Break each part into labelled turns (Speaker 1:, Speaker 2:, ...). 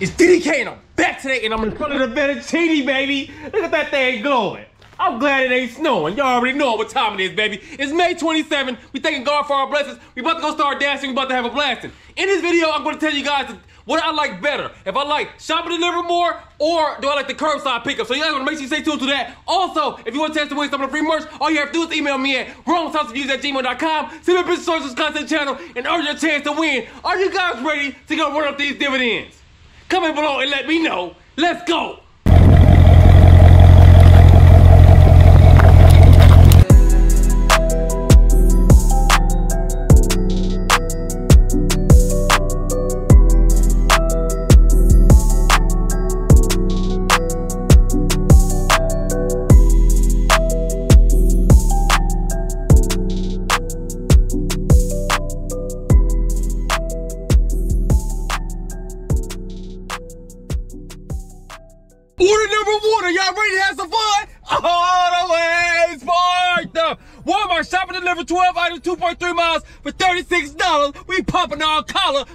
Speaker 1: It's DDK and I'm back today and I'm in front of the Fettuccine, baby. Look at that thing glowing. I'm glad it ain't snowing. Y'all already know what time it is, baby. It's May 27. We thanking God for our blessings. We about to go start dancing. We about to have a blasting. In this video, I'm gonna tell you guys what I like better. If I like shop and deliver more, or do I like the curbside pickup? So you guys wanna make sure you stay tuned to that. Also, if you want a chance to win some of the free merch, all you have to do is email me at wronghouseviews at gmail.com, send me a business sources content channel, and earn your chance to win. Are you guys ready to go run up these dividends? Comment below and let me know. Let's go.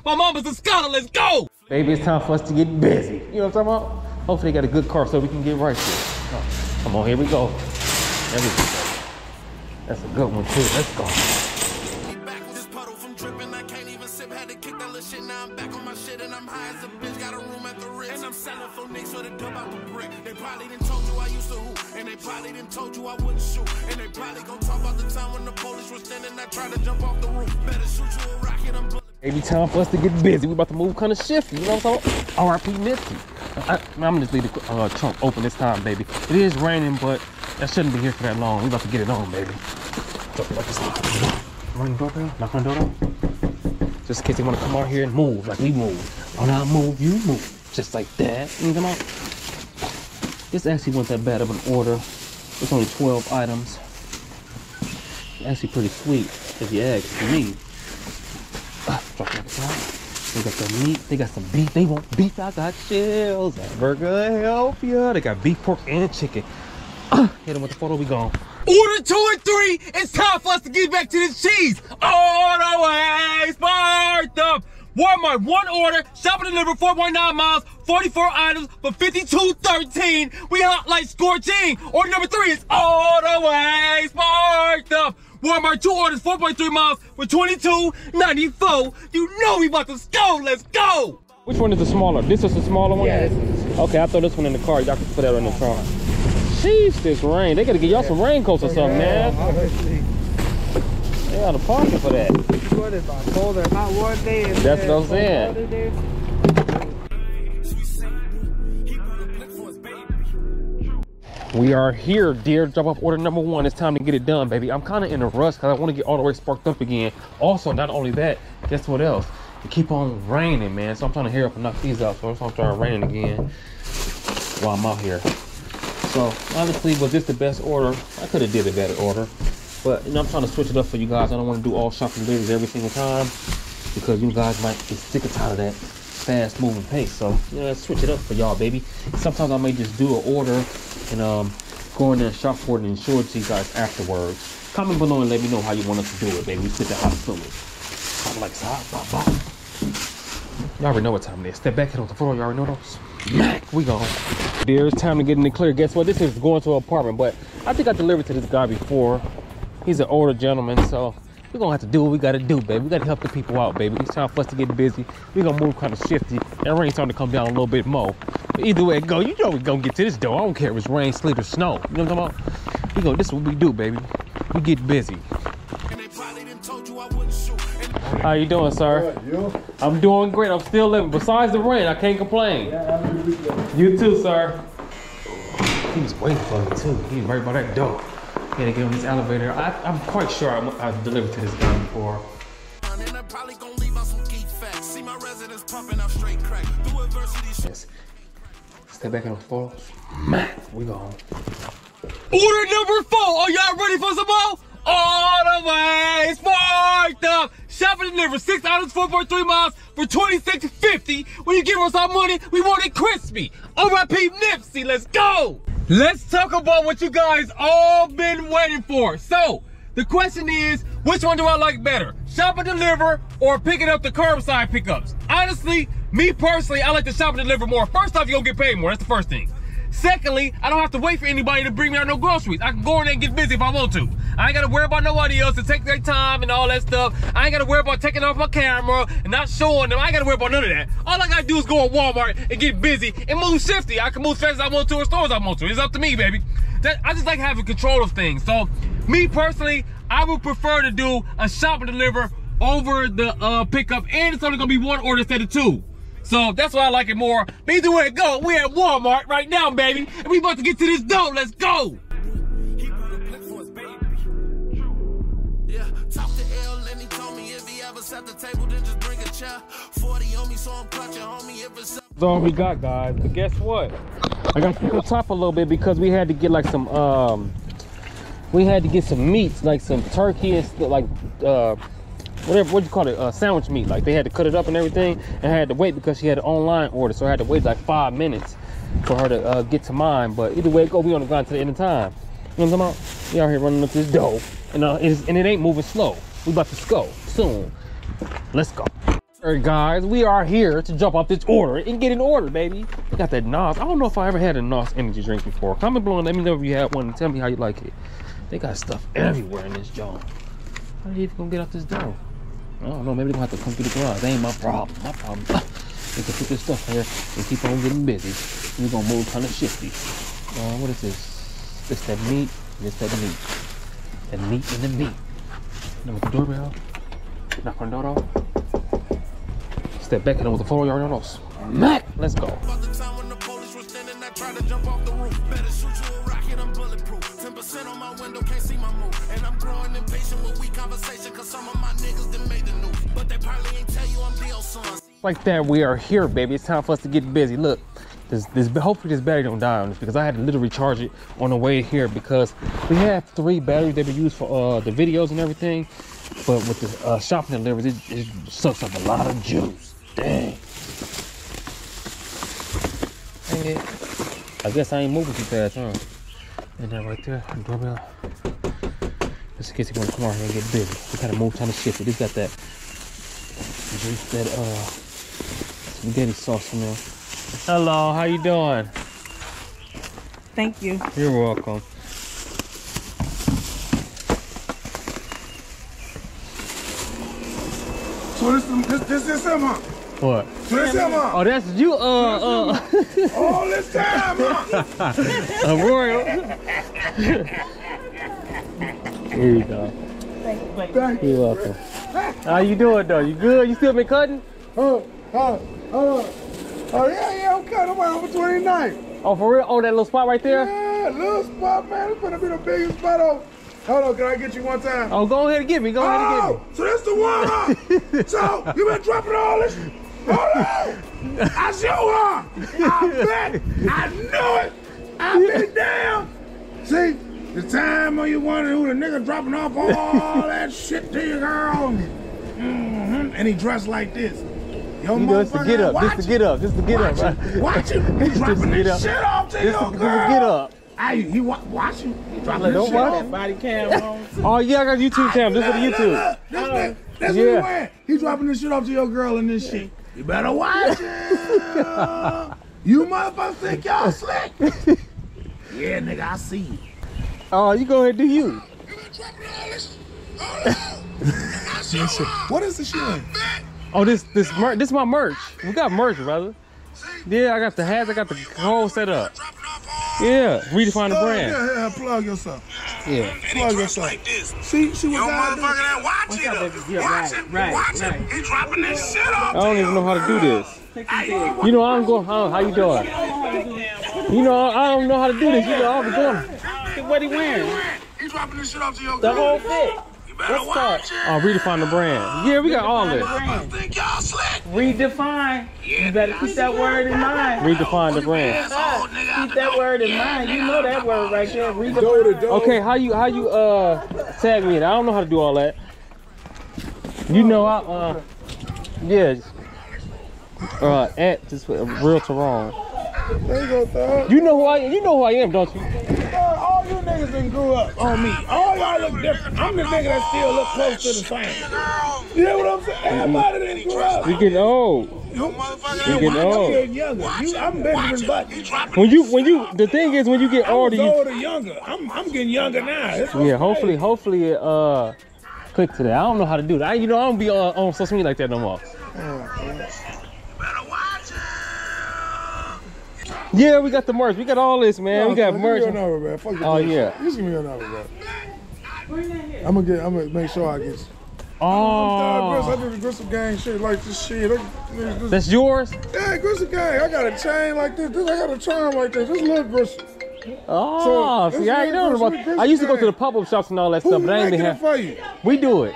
Speaker 1: My mama's a scholar. Let's go. Baby, it's time for us to get busy. You know what I'm talking about? Hopefully they got a good car so we can get right here. Come on, here we go. There we go. That's a good one too. Let's go.
Speaker 2: Time
Speaker 1: for us to get busy. We about to move kind of shifty. You know what I'm saying? R.I.P. Nipsey. I, I'm gonna just leave the uh, trunk open this time, baby. It is raining, but that shouldn't be here for that long. We about to get it on, baby. Ring doorbell. Knock on the doorbell. Just in case they want to come out here and move like we move. When I move, you move. Just like that. You come on. This actually wasn't that bad of an order. It's only 12 items. Actually pretty sweet, if you ask me. They got some meat, they got some beef. They want beef. I got shells. That burger help ya. They got beef, pork, and chicken. Ah, hit them with the photo, we gone. Order two and three. It's time for us to get back to this cheese. All the way sparked up. Walmart, one order, shop and deliver 4.9 miles, 44 items for 52.13. We hot like scorching. Order number three is all the way sparked up. Walmart, two orders, 4.3 miles for 22.94. You know we about to go. Let's go. Which one is the smaller? This is the smaller one?
Speaker 3: Yeah, this
Speaker 1: Okay, I throw this one in the car. Y'all can put that in the trunk. Sheesh, oh. this rain. They gotta get y'all some raincoats or something, man.
Speaker 3: Obviously,
Speaker 1: They out of pocket for that.
Speaker 3: what if I told her not one day? and
Speaker 1: That's
Speaker 3: then
Speaker 1: what I'm saying. We are here, dear. Drop off order number one. It's time to get it done, baby. I'm kind of in a rush because I want to get all the way sparked up again. Also, not only that, guess what else? It keep on raining, man. So I'm trying to hurry up and knock these out. So it's gonna start raining again while I'm out here. So honestly, was this the best order? I could have did a better order, but you know I'm trying to switch it up for you guys. I don't want to do all shopping videos every single time because you guys might be sick and tired of that fast moving pace. So you know, let's switch it up for y'all, baby. Sometimes I may just do an order and um go in there and shop for it and show it to you guys afterwards. Comment below and let me know how you want us to do it, baby. We sit there to film it. I'm like, "Stop, bop, bop." Y'all already know what time it is. Step back, hit on the floor. Y'all already know those. Mac, we gone. Dear, it's time to get in the clear. Guess what? This is going to an apartment, but I think I delivered to this guy before. He's an older gentleman, so we're gonna have to do what we gotta do, baby. We gotta help the people out, baby. It's time for us to get busy. We're gonna move kind of shifty. That rain's starting to come down a little bit more. But either way it go, you know we gonna get to this door. I don't care if it's rain, sleet, or snow. You know what I'm talking about? We go, this is what we do, baby. We get busy.
Speaker 2: And they probably done told you I wouldn't shoot. And
Speaker 1: How you doing, sir?
Speaker 3: You?
Speaker 1: I'm doing great. I'm still living. Besides the rain, I can't complain.
Speaker 3: Yeah, have a good weekend.
Speaker 1: You too, sir. He was waiting for me too. He was right by that door. He had to get on this elevator. I, I'm quite sure I, I delivered to this guy before.
Speaker 2: and I'm probably gon' leave out some key facts. See my residents pumping out straight crack. Through adversity, shit.
Speaker 1: Yes. Step back on the floor. Man, we gone. Order number four. Are y'all ready for some more? All the way sparked up. Shop and deliver six items, 4.3 miles for 26.50. When you give us our money, we want it crispy. R.I.P. Nipsey, let's go. Let's talk about what you guys all been waiting for. So, the question is, which one do I like better? Shop and deliver or picking up the curbside pickups? Honestly, Me personally, I like to shop and deliver more. First off, you're gonna get paid more. That's the first thing. Secondly, I don't have to wait for anybody to bring me out no groceries. I can go in there and get busy if I want to. I ain't gotta worry about nobody else to take their time and all that stuff. I ain't gotta worry about taking off my camera and not showing them. I ain't gotta worry about none of that. All I gotta do is go to Walmart and get busy and move shifty. I can move as fast as I want to or stores I want to. It's up to me, baby. That, I just like having control of things. So, me personally, I would prefer to do a shop and deliver over the uh, pickup, and it's only gonna be one order instead of two. So that's why I like it more. But either way it go, we're at Walmart right now, baby. And we about to get to this dough. Let's go.
Speaker 2: He put a blick for his baby. Yeah, talk to L and he told me if he ever set the table, then just bring a chair. 40 on me, so I'm clutching, homie. If it's
Speaker 1: That's all we got, guys. But guess what? I got to the top a little bit because we had to get like some, um, we had to get some meats, like some turkey and stuff, like, uh, whatever, what you call it, uh, sandwich meat. Like they had to cut it up and everything, and I had to wait because she had an online order, so I had to wait like five minutes for her to uh, get to mine. But either way it go, we on the grind to the end of time. You know what I'm talking about? We out here running up this dough, and uh, and it ain't moving slow. We about to go soon. Let's go. All right, guys, we are here to jump off this order and get an order, baby. We got that NOS. I don't know if I ever had a NOS energy drink before. Comment below and let me know if you had one and tell me how you like it. They got stuff everywhere in this joint. How are you even gonna get out this dough? I don't know, maybe they're gonna have to come through the garage. That ain't my problem. My problem is can put this stuff here and keep on getting busy. We're gonna move kind of shifty. Uh, what is this? This that meat, this that meat. The meat and the meat. Now with the doorbell. Knock on the door. Step back and with the four yard on us. Mac, let's go.
Speaker 2: off. Better shoot you a rocket, I'm bulletproof. 10% on my window, can't see my move. And I'm growing weak conversation, cause some of my niggas that made the news. But they probably ain't tell you I'm Dale's son.
Speaker 1: like that we are here baby. It's time for us to get busy. Look this this hopefully this battery don't die on this because i had to literally charge it on the way here because we have three batteries that we use for uh the videos and everything. But with the uh shopping deliveries it, it sucks up a lot of juice. Dang. Dang it. i guess i ain't moving too fast huh? And that right there doorbell just in case you want to come out here and get busy we gotta move kind of shifty this got that Juice that uh spaghetti sauce in there. Hello, how you doing?
Speaker 4: Thank you.
Speaker 1: You're welcome.
Speaker 5: So this, this, this is him, huh?
Speaker 1: What?
Speaker 5: So this him, huh?
Speaker 1: Oh, that's you, uh, uh,
Speaker 5: All this time, huh?
Speaker 1: uh Royal. Here you go.
Speaker 5: Thank you.
Speaker 1: You're welcome. How you doing, though? You good? You still been cutting?
Speaker 5: Oh, oh, oh. Oh, yeah, yeah, okay. I'm on 29.
Speaker 1: Oh, for real? Oh, that little spot right there?
Speaker 5: Yeah, little spot, man. It's gonna be the biggest spot on. Hold on, can I get you one time?
Speaker 1: Oh, go ahead and get me. Go ahead and give me.
Speaker 5: Oh, so that's the one, so, you been dropping all this? Hold on. I sure huh? I bet. I knew it. I've been down. See, the time when you wondering who the nigga dropping off all that shit to your girl. hmm And he dressed like this. Yo,
Speaker 1: get me. This to
Speaker 5: motherfucker,
Speaker 1: get up.
Speaker 5: watch
Speaker 1: This to get up. This to get up.
Speaker 5: Watch
Speaker 1: right?
Speaker 5: it. Watch it. He
Speaker 1: This to
Speaker 5: dropping
Speaker 1: get
Speaker 5: this
Speaker 1: up.
Speaker 5: shit off to
Speaker 1: This
Speaker 5: your
Speaker 1: to, this
Speaker 5: girl.
Speaker 1: to get up.
Speaker 5: Hey, he wa- watch you. He dropping
Speaker 1: Look,
Speaker 5: this
Speaker 1: don't
Speaker 5: shit
Speaker 1: watch
Speaker 5: off.
Speaker 4: Body cam on.
Speaker 1: Oh, yeah, I got YouTube channel. This is for the
Speaker 5: Look, look,
Speaker 1: YouTube.
Speaker 5: look. That's, that, that's
Speaker 1: Yeah.
Speaker 5: what he wearing. He dropping this shit off to your girl and this shit. You better watch it. you motherfuckers think y'all slick. yeah, nigga, I see you.
Speaker 1: Oh, you go ahead and do you.
Speaker 5: You been dropping all this? Hold on. I see you. What is the shit?
Speaker 1: Oh, this this mer- this my merch. We got merch, brother. Yeah, I got the hats. I got the whole setup.
Speaker 5: Dropping off all
Speaker 1: Yeah, redefine the brand.
Speaker 5: Yeah, yeah, plug yourself.
Speaker 1: Yeah.
Speaker 5: Plug yourself. See, see what God do?
Speaker 2: that watch
Speaker 4: it up. Yeah, right, right, right.
Speaker 2: He dropping this shit off.
Speaker 1: I don't even know how to do this. You know, I'm going. How, how you doing? You know, I don't know how to do this. You know, I'll be doing.
Speaker 4: What he wearing?
Speaker 5: He dropping this shit off to your
Speaker 4: The
Speaker 5: girl.
Speaker 4: whole fit.
Speaker 5: You better
Speaker 4: What's
Speaker 5: watch it.
Speaker 1: Oh, redefine the brand. Yeah, we got all
Speaker 4: Redefine the
Speaker 1: this.
Speaker 4: brand.
Speaker 5: Think y'all slick?
Speaker 4: Redefine. You better keep that word in mind.
Speaker 1: Redefine the brand.
Speaker 5: Asshole, nigga, out
Speaker 4: Keep that word in mind. You know that word right there. Redefine.
Speaker 1: Okay, how you how you uh tag me? I don't know how to do all that. You know, I uh yeah. Uh, at just real to wrong.
Speaker 5: There you.
Speaker 1: You know who I you know who I am, don't you?
Speaker 5: Thug, All you niggas done grew up on me. All y'all look different. I'm the nigga that still look close to the same. You know what I'm saying? Everybody done grew up.
Speaker 1: You getting old.
Speaker 5: You,
Speaker 2: motherfucker
Speaker 1: You getting old.
Speaker 5: I'm getting younger. You, I'm Benjamin Button.
Speaker 2: He
Speaker 1: When you when you the thing is when you get
Speaker 5: I
Speaker 1: older,
Speaker 5: was
Speaker 1: you
Speaker 5: older, younger. I'm, I'm getting younger now. It's
Speaker 1: yeah.
Speaker 5: okay.
Speaker 1: Hopefully, hopefully it uh click today. I don't know how to do that. I, you know I don't be on, on social media like that no more.
Speaker 2: better
Speaker 1: Yeah, we got the merch. We got all this, man. we got
Speaker 5: Give me
Speaker 1: merch.
Speaker 5: your number, man. Fuck
Speaker 1: Oh,
Speaker 5: bullshit.
Speaker 1: yeah.
Speaker 5: Just give me your number, man. I'm gonna get. I'm gonna make sure I get. Oh. Gris, I
Speaker 1: Oh,
Speaker 5: do the Gristle Gang shit like this shit. I, this,
Speaker 1: that's yours.
Speaker 5: yeah, Gristle Gang. I got a chain like this. this. I got a charm like this. This little Gristle.
Speaker 1: Oh,
Speaker 5: So,
Speaker 1: see, I ain't know
Speaker 5: is
Speaker 1: about. I used to go to the pop-up shops and all that
Speaker 5: Who
Speaker 1: stuff, but I ain't been
Speaker 5: it
Speaker 1: here. We do it.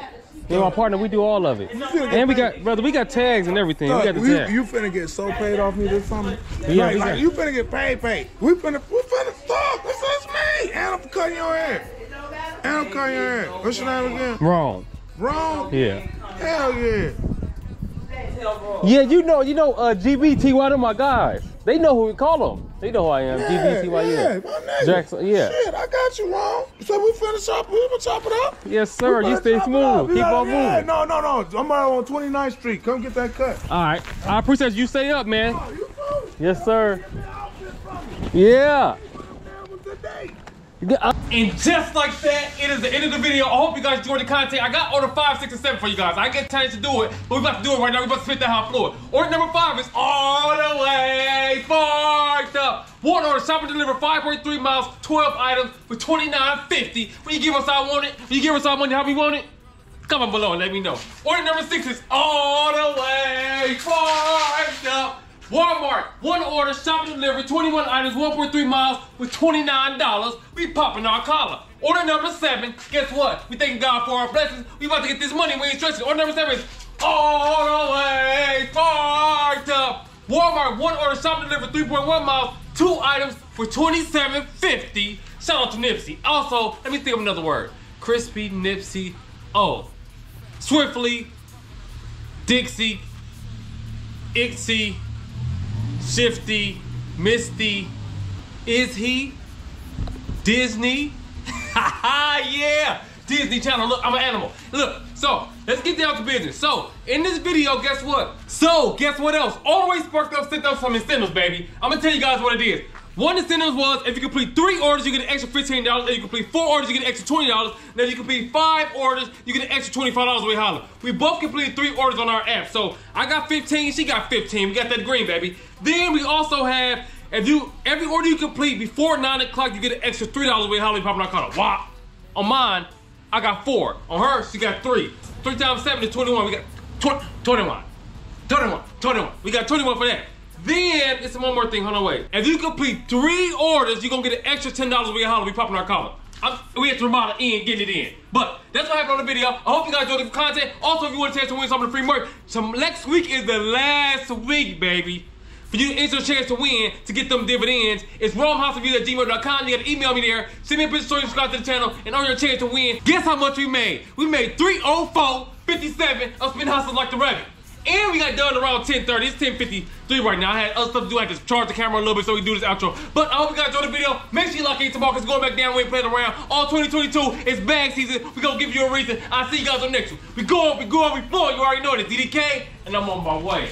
Speaker 1: Me and my partner, we do all of it. And we got, brother, we got tags and everything. We got the
Speaker 5: you,
Speaker 1: tag.
Speaker 5: you finna get so paid off me this summer.
Speaker 1: Yeah,
Speaker 5: like, like you finna get paid, paid. We finna, we finna stop. This is me. And I'm cutting your hair. And I'm cutting your hair. What's your name again?
Speaker 1: Wrong.
Speaker 5: Wrong?
Speaker 1: Yeah.
Speaker 5: Hell yeah.
Speaker 1: Yeah, you know, you know, uh, GBTY, of my guys. They know who we call them. They know who I am.
Speaker 5: Yeah,
Speaker 1: GBTY,
Speaker 5: yeah,
Speaker 1: yeah.
Speaker 5: my nigga.
Speaker 1: Jackson, yeah.
Speaker 5: Shit, I got you wrong. So we finna chop, we finna chop it up.
Speaker 1: Yes, sir. You stay smooth. Keep on
Speaker 5: yeah,
Speaker 1: moving.
Speaker 5: No, no, no. I'm out on 29th Street. Come get that cut.
Speaker 1: All right. I appreciate you. Stay up, man.
Speaker 5: Oh,
Speaker 1: Yes, sir.
Speaker 5: outfit from me.
Speaker 1: Yeah.
Speaker 5: Have a good day.
Speaker 1: Uh, and just like that, it is the end of the video. I hope you guys enjoyed the content. I got order five, six, and seven for you guys. I get time to do it, but we're about to do it right now. We're about to spit that hot floor. Order number five is all the way sparked up. One order, shop and deliver 5.3 miles, 12 items for $29.50. When you give us our want it, when you give us our money how we want it, comment below and let me know. Order number six is all the way sparked up. Walmart, one order, shop and deliver, 21 items, 1.3 miles with $29. We popping our collar. Order number seven, guess what? We thanking God for our blessings. We about to get this money, we ain't stressing. Order number seven is all the way sparked up. Walmart, one order, shop and deliver, 3.1 miles, two items for $27.50. Shout out to Nipsey. Also, let me think of another word. Crispy Nipsey. Oh, Swiftly, Dixie, Ixie, Shifty, Misty, is he? Disney? yeah! Disney Channel. Look, I'm an animal. Look, so let's get down to business. So, in this video, guess what? So, guess what else? Always sparked up, sent up some incentives, baby. I'm gonna tell you guys what it is. One incentive was if you complete three orders, you get an extra $15. If you complete four orders, you get an extra $20. And if you complete five orders, you get an extra $25 we holler. We both completed three orders on our app. So I got 15, she got 15. We got that green, baby. Then we also have, if you every order you complete before 9 o'clock, you get an extra $3 we holler popping our collar. Wow. On mine, I got four. On her, she got three. Three times seven is 21. We got tw- 21. 21, 21. We got 21 for that. Then it's one more thing. Hold on, wait. If you complete three orders, you're gonna get an extra ten dollars. We holler. We popping our collar. I'm, we have to Ramada in, getting it in. But that's what happened on the video. I hope you guys enjoyed the content. Also, if you want a chance to win some of the free merch, some next week is the last week, baby. For you to enter a chance to win, to get them dividends, it's romhousereviews at gmail.com. You gotta email me there, send me a picture, story, subscribe to the channel, and earn your chance to win. Guess how much we made? We made 304 57 of spin hustles like the rabbit. And we got done around 10:30. It's 10:53 right now. I had other stuff to do. I had to charge the camera a little bit so we do this outro. But I hope you guys enjoyed the video. Make sure you lock in tomorrow because going back down. We ain't playing around. All 2022 is bag season. We gonna give you a reason. I'll see you guys on the next one. We going, we going, we flowing. You already know it. DDK, and I'm on my way.